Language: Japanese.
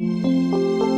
う